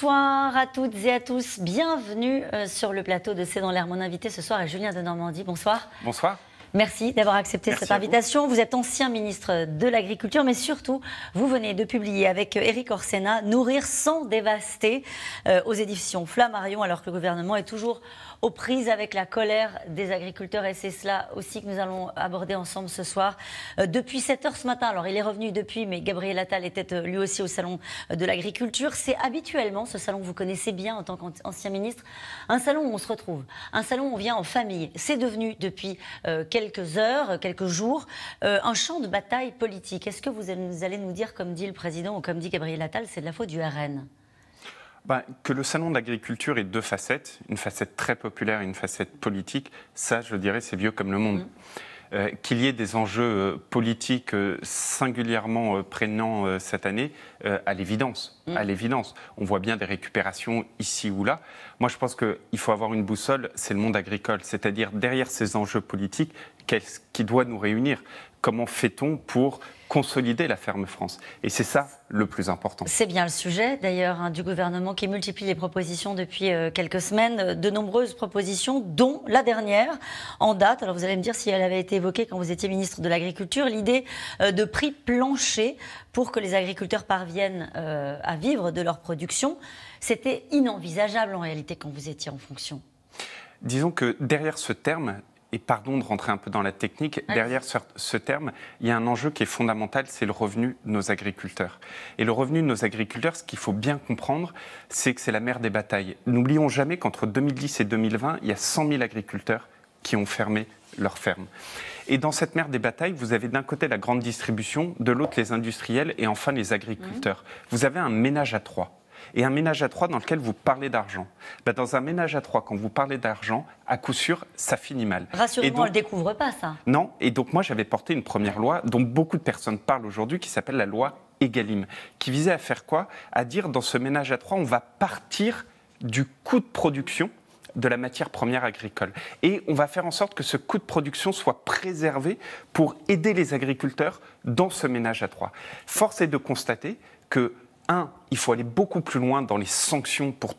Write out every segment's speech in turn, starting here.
Bonsoir à toutes et à tous. Bienvenue euh, sur le plateau de C'est dans l'air. Mon invité ce soir est Julien de Normandie. Bonsoir. Bonsoir. Merci d'avoir accepté cette invitation. Vous. êtes ancien ministre de l'Agriculture, mais surtout, vous venez de publier avec Éric Orsena Nourrir sans dévaster euh, aux éditions Flammarion, alors que le gouvernement est toujours aux prises avec la colère des agriculteurs. Et c'est cela aussi que nous allons aborder ensemble ce soir. Euh, depuis 7 heures ce matin, alors il est revenu depuis, mais Gabriel Attal était euh, lui aussi au Salon de l'Agriculture. C'est habituellement, ce salon que vous connaissez bien en tant qu'ancien ministre, un salon où on se retrouve, un salon où on vient en famille. C'est devenu depuis euh, quelques heures, quelques jours, un champ de bataille politique. Est-ce que vous allez nous dire, comme dit le président ou comme dit Gabriel Attal, c'est de la faute du RN ben, que le salon d'agriculture ait deux facettes, une facette très populaire et une facette politique, ça, je dirais, c'est vieux comme le monde. Mm. Euh, qu'il y ait des enjeux euh, politiques euh, singulièrement prégnants cette année, à l'évidence. Mm. À l'évidence. On voit bien des récupérations ici ou là. Moi, je pense qu'il faut avoir une boussole, c'est le monde agricole. C'est-à-dire, derrière ces enjeux politiques, qu'est-ce qui doit nous réunir? Comment fait-on pour consolider la ferme France? Et c'est ça le plus important. C'est bien le sujet d'ailleurs hein, du gouvernement qui multiplie les propositions depuis euh, quelques semaines, de nombreuses propositions, dont la dernière en date. Alors vous allez me dire si elle avait été évoquée quand vous étiez ministre de l'Agriculture, l'idée euh, de prix plancher pour que les agriculteurs parviennent euh, à vivre de leur production. C'était inenvisageable en réalité quand vous étiez en fonction. Disons que derrière ce terme, et pardon de rentrer un peu dans la technique, derrière ce, terme, il y a un enjeu qui est fondamental, c'est le revenu de nos agriculteurs. Et le revenu de nos agriculteurs, ce qu'il faut bien comprendre, c'est que c'est la mère des batailles. N'oublions jamais qu'entre 2010 et 2020, il y a 100 000 agriculteurs qui ont fermé leurs fermes. Et dans cette mer des batailles, vous avez d'un côté la grande distribution, de l'autre les industriels et enfin les agriculteurs. Mmh. Vous avez un ménage à trois et un ménage à trois dans lequel vous parlez d'argent. Ben, dans un ménage à trois, quand vous parlez d'argent, à coup sûr, ça finit mal. Rassurez-moi, on ne le découvre pas, ça. Non, et donc moi j'avais porté une première loi dont beaucoup de personnes parlent aujourd'hui, qui s'appelle la loi Egalim, qui visait à faire quoi? À dire dans ce ménage à trois, on va partir du coût de production de la matière première agricole. Et on va faire en sorte que ce coût de production soit préservé pour aider les agriculteurs dans ce ménage à trois. Force est de constater que un, il faut aller beaucoup plus loin dans les sanctions pour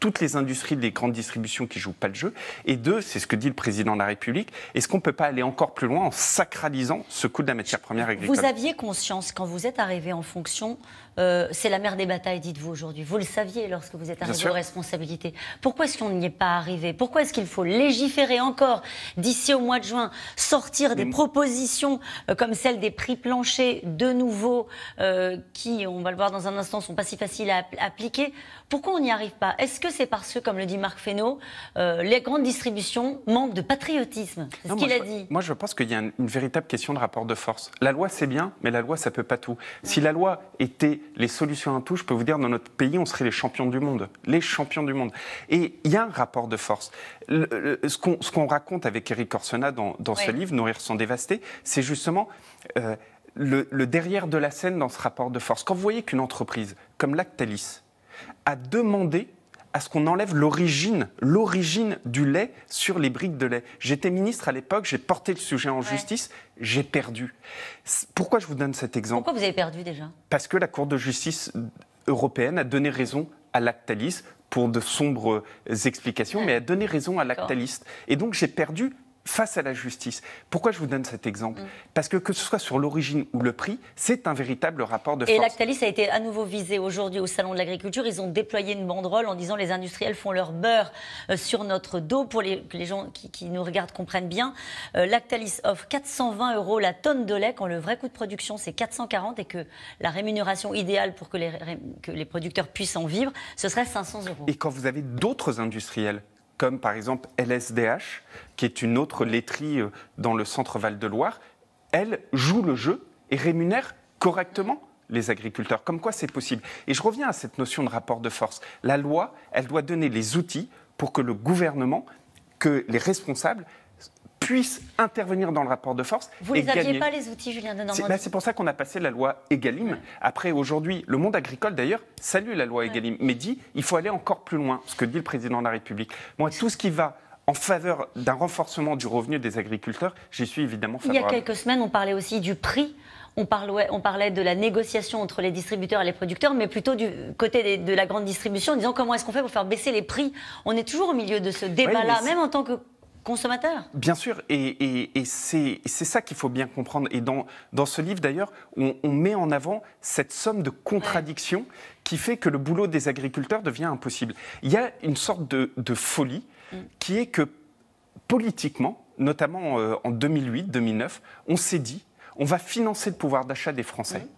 toutes les industries des grandes distributions qui jouent pas le jeu. Et deux, c'est ce que dit le président de la République, est-ce qu'on ne peut pas aller encore plus loin en sacralisant ce coût de la matière première agricole? Vous aviez conscience, quand vous êtes arrivé en fonction, euh, c'est la mère des batailles, dites-vous aujourd'hui. Vous le saviez lorsque vous êtes arrivé aux responsabilités. Pourquoi est-ce qu'on n'y est pas arrivé? Pourquoi est-ce qu'il faut légiférer encore d'ici au mois de juin, sortir des propositions euh, comme celle des prix planchers de nouveau, euh, qui, on va le voir dans un instant, sont pas si faciles à appliquer? Pourquoi on n'y arrive pas? Est-ce que c'est parce que, comme le dit Marc Fesneau, les grandes distributions manquent de patriotisme C'est ce qu'il a dit. Moi, je pense qu'il y a une, une, véritable question de rapport de force. La loi, c'est bien, mais la loi, ça peut pas tout. Si la loi était les solutions à tout, je peux vous dire, dans notre pays, on serait les champions du monde. Les champions du monde. Et il y a un rapport de force. ce qu'on raconte avec Eric Orsena dans, ce livre, Nourrir sans dévaster, c'est justement euh, le, le, derrière de la scène dans ce rapport de force. Quand vous voyez qu'une entreprise comme Lactalis a demandé à ce qu'on enlève l'origine, l'origine du lait sur les briques de lait. J'étais ministre à l'époque, j'ai porté le sujet en justice, j'ai perdu. Pourquoi je vous donne cet exemple? Pourquoi vous avez perdu déjà? Parce que la Cour de justice européenne a donné raison à Lactalis pour de sombres explications, mais a donné raison à Lactalis. Et donc j'ai perdu face à la justice. Pourquoi je vous donne cet exemple mm. Parce que que ce soit sur l'origine ou le prix, c'est un véritable rapport de force. Et Lactalis a été à nouveau visé aujourd'hui au Salon de l'Agriculture. Ils ont déployé une banderole en disant les industriels font leur beurre euh, sur notre dos. Pour les, que les gens qui, nous regardent comprennent bien, euh, Lactalis offre 420 euros la tonne de lait quand le vrai coût de production c'est 440 et que la rémunération idéale pour que les, que les producteurs puissent en vivre, ce serait 500 euros. Et quand vous avez d'autres industriels comme par exemple LSDH, qui est une autre laiterie euh, dans le centre Val-de-Loire, elle joue le jeu et rémunère correctement les agriculteurs. Comme quoi c'est possible. Et je reviens à cette notion de rapport de force. La loi, elle doit donner les outils pour que le gouvernement, que les responsables puissent intervenir dans le rapport de force. Vous n'aviez pas les outils, Julien de Normandie bah, C'est pour ça qu'on a passé la loi Egalim. Après, aujourd'hui, le monde agricole, d'ailleurs, salue la loi Egalim, mais dit il faut aller encore plus loin, ce que dit le président de la République. Moi, tout ce qui va en faveur d'un renforcement du revenu des agriculteurs, j'y suis évidemment favorable. Il y a quelques semaines, on parlait aussi du prix on parlait, on parlait, de la négociation entre les distributeurs et les producteurs, mais plutôt du côté de la grande distribution, en disant comment est-ce qu'on fait pour faire baisser les prix. On est toujours au milieu de ce débat-là, même en tant que consommateur. Bien sûr, et, c'est ça qu'il faut bien comprendre. Et dans, dans ce livre, d'ailleurs, on, met en avant cette somme de contradictions qui fait que le boulot des agriculteurs devient impossible. Il y a une sorte de, folie mm. qui est que politiquement, notamment euh, en 2008-2009, on s'est dit, on va financer le pouvoir d'achat des Français. Mm.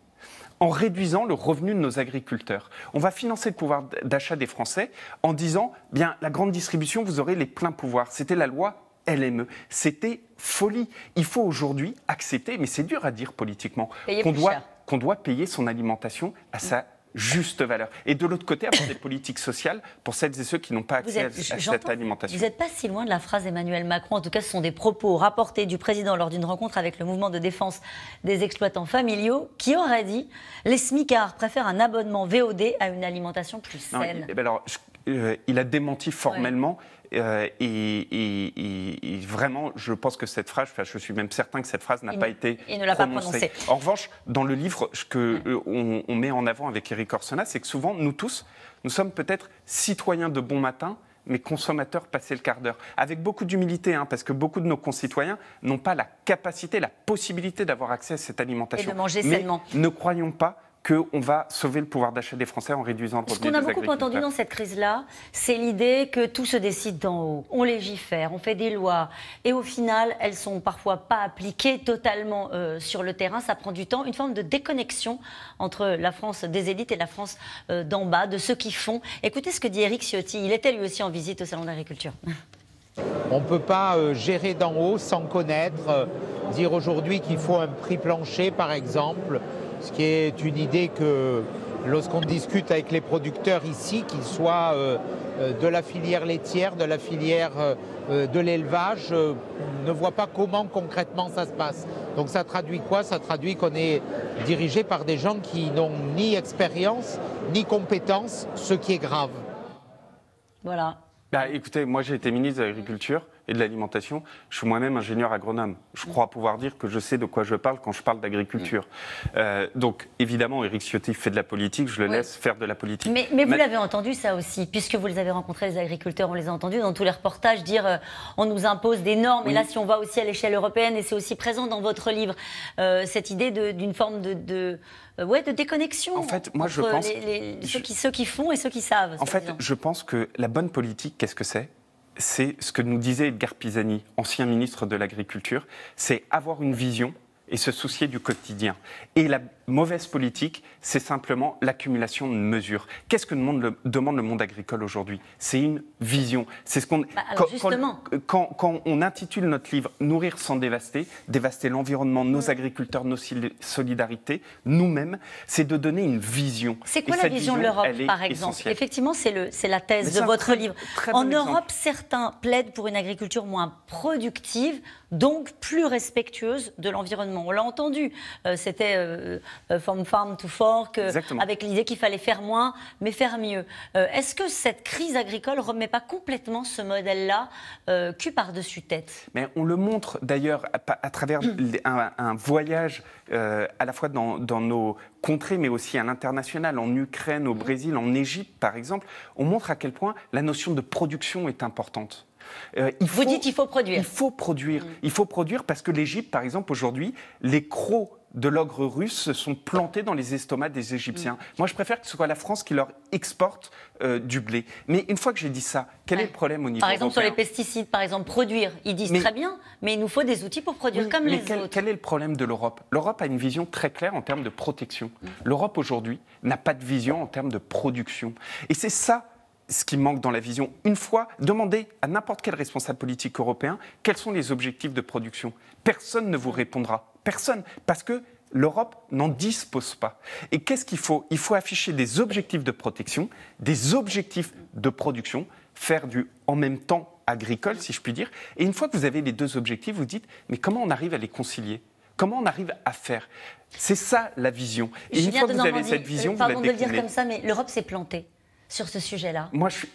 En réduisant le revenu de nos agriculteurs. On va financer le pouvoir d'achat des Français en disant, bien, la grande distribution, vous aurez les pleins pouvoirs. C'était la loi LME. C'était folie. Il faut aujourd'hui accepter, mais c'est dur à dire politiquement, qu'on doit, qu'on doit payer son alimentation à sa juste valeur. Et de l'autre côté, avoir des politiques sociales pour celles et ceux qui n'ont pas accès à, cette alimentation. Vous n'êtes pas si loin de la phrase d'Emmanuel Macron. En tout cas, ce sont des propos rapportés du président lors d'une rencontre avec le mouvement de défense des exploitants familiaux qui aurait dit les smicards préfèrent un abonnement VOD à une alimentation plus saine. Ben euh, il a démenti formellement. Euh, et, vraiment, je pense que cette phrase, je suis même certain que cette phrase n'a pas été il ne l'a pas prononcée. En revanche, dans le livre, ce que euh, on, met en avant avec Eric Orsena, c'est que souvent, nous tous, nous sommes peut-être citoyens de bon matin, mais consommateurs passés le quart d'heure. Avec beaucoup d'humilité, hein, parce que beaucoup de nos concitoyens n'ont pas la capacité, la possibilité d'avoir accès à cette alimentation. Et de manger mais sainement. Ne croyons pas qu'on va sauver le pouvoir d'achat des Français en réduisant le Ce qu'on a beaucoup entendu dans cette crise-là, c'est l'idée que tout se décide d'en haut. On légifère, on fait des lois, et au final, elles sont parfois pas appliquées totalement euh, sur le terrain. Ça prend du temps, une forme de déconnexion entre la France des élites et la France euh, d'en bas, de ceux qui font. Écoutez ce que dit Eric Ciotti. Il était lui aussi en visite au salon d'agriculture. On ne peut pas euh, gérer d'en haut sans connaître, dire aujourd'hui qu'il faut un prix plancher, par exemple ce qui est une idée que lorsqu'on discute avec les producteurs ici, qu'ils soient euh, euh, de la filière laitière, de la filière euh, de l'élevage, ne voient pas comment concrètement ça se passe. Donc ça traduit quoi? Ça traduit qu'on est dirigé par des gens qui n'ont ni expérience, ni compétence, ce qui est grave. Voilà. Bah, écoutez, moi j'ai été ministre de l'Agriculture et de l'alimentation. Je suis moi-même ingénieur agronome. Je crois pouvoir dire que je sais de quoi je parle quand je parle d'agriculture. Euh, donc, évidemment, Éric Ciotti fait de la politique, je le laisse faire de la politique. Mais, mais vous l'avez entendu ça aussi, puisque vous les avez rencontrés, les agriculteurs, on les a entendus dans tous les reportages dire euh, on nous impose des normes. Et là, si on va aussi à l'échelle européenne, et c'est aussi présent dans votre livre, euh, cette idée d'une forme de, de ouais, de déconnexion en fait, moi, je pense, ceux, qui, ceux qui font et ceux qui savent. En fait, je pense que la bonne politique, qu'est-ce que c'est? C'est ce que nous disait Edgar Pisani, ancien ministre de l'Agriculture, c'est avoir une vision et se soucier du quotidien. Mauvaise politique, c'est simplement l'accumulation de mesures. Qu'est-ce que demande le monde agricole aujourd'hui? C'est une vision. C'est ce qu'on. Bah, quand, quand, on intitule notre livre Nourrir sans dévaster, dévaster l'environnement, nos agriculteurs, nos solidarités, nous-mêmes, c'est de donner une vision. C'est quoi la vision, de l'Europe, par exemple? Effectivement, c'est la thèse de votre livre. en Europe, certains plaident pour une agriculture moins productive, donc plus respectueuse de l'environnement. On l'a entendu. Euh, c'était euh, from farm to fork, euh, avec l'idée qu'il fallait faire moins, mais faire mieux. Euh, est-ce que cette crise agricole ne remet pas complètement ce modèle-là cul par-dessus tête? Mais on le montre d'ailleurs à, travers un, voyage à la fois dans, nos contrées, mais aussi à l'international, en Ukraine, au Brésil, en Égypte, par exemple. On montre à quel point la notion de production est importante. il Vous dites qu'il faut produire. Il faut produire. Il faut produire parce que l'Égypte, par exemple, aujourd'hui, les crocs de l'ogre russe se sont plantés dans les estomacs des Égyptiens. Mm. Moi, je préfère que ce soit la France qui leur exporte euh, du blé. Mais une fois que j'ai dit ça, quel est le problème au niveau Par exemple, sur les pesticides, par exemple, produire, ils disent très bien, mais il nous faut des outils pour produire comme les quel, autres. Quel est le problème de l'Europe? L'Europe a une vision très claire en termes de protection. Mm. L'Europe, aujourd'hui, n'a pas de vision en termes de production. Et c'est ça ce qui manque dans la vision. Une fois, demandez à n'importe quel responsable politique européen quels sont les objectifs de production. Personne ne vous répondra. Personne. Parce que l'Europe n'en dispose pas. Et qu'est-ce qu'il faut? Il faut afficher des objectifs de protection, des objectifs de production, faire du en même temps agricole, si je puis dire. Et une fois que vous avez les deux objectifs, vous dites, mais comment on arrive à les concilier? Comment on arrive à faire? C'est ça la vision. Et une fois que vous avez cette vision, euh, pardon vous la de le dire comme ça, mais l'Europe s'est plantée. Sur ce sujet-là Moi, je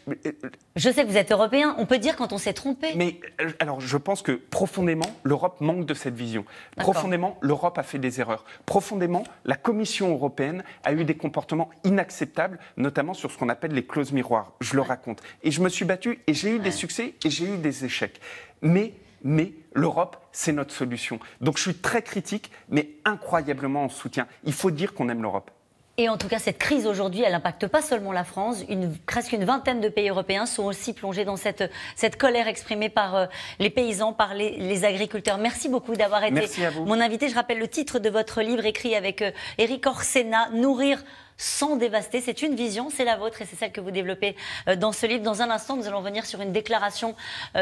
Je sais que vous êtes européen, on peut dire quand on s'est trompé. Mais alors, je pense que profondément, l'Europe manque de cette vision. Profondément, l'Europe a fait des erreurs. Profondément, la Commission européenne a eu des comportements inacceptables, notamment sur ce qu'on appelle les clauses miroirs. Je le raconte. Et je me suis battu et j'ai eu des succès et j'ai eu des échecs. Mais mais l'Europe, c'est notre solution. Donc je suis très critique, mais incroyablement en soutien. Il faut dire qu'on aime l'Europe. Et en tout cas, cette crise aujourd'hui, elle n'impacte pas seulement la France. Une, presque une vingtaine de pays européens sont aussi plongés dans cette, cette colère exprimée par euh, les paysans, par les, agriculteurs. Merci beaucoup d'avoir été mon invité. Je rappelle le titre de votre livre écrit avec euh, Eric Orsena, Nourrir sans dévaster. C'est une vision, c'est la vôtre et c'est celle que vous développez euh, dans ce livre. Dans un instant, nous allons venir sur une déclaration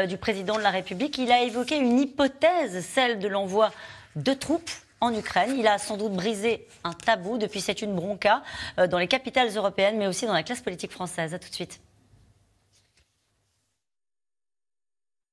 du président de la République. Il a évoqué une hypothèse, celle de l'envoi de troupes en Ukraine. Il a sans doute brisé un tabou. Depuis, c'est une bronca euh, dans les capitales européennes, mais aussi dans la classe politique française. A tout de suite.